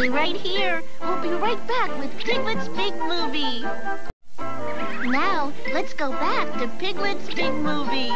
Stay right here. We'll be right back with Piglet's Big Movie. Now, let's go back to Piglet's Big Movie.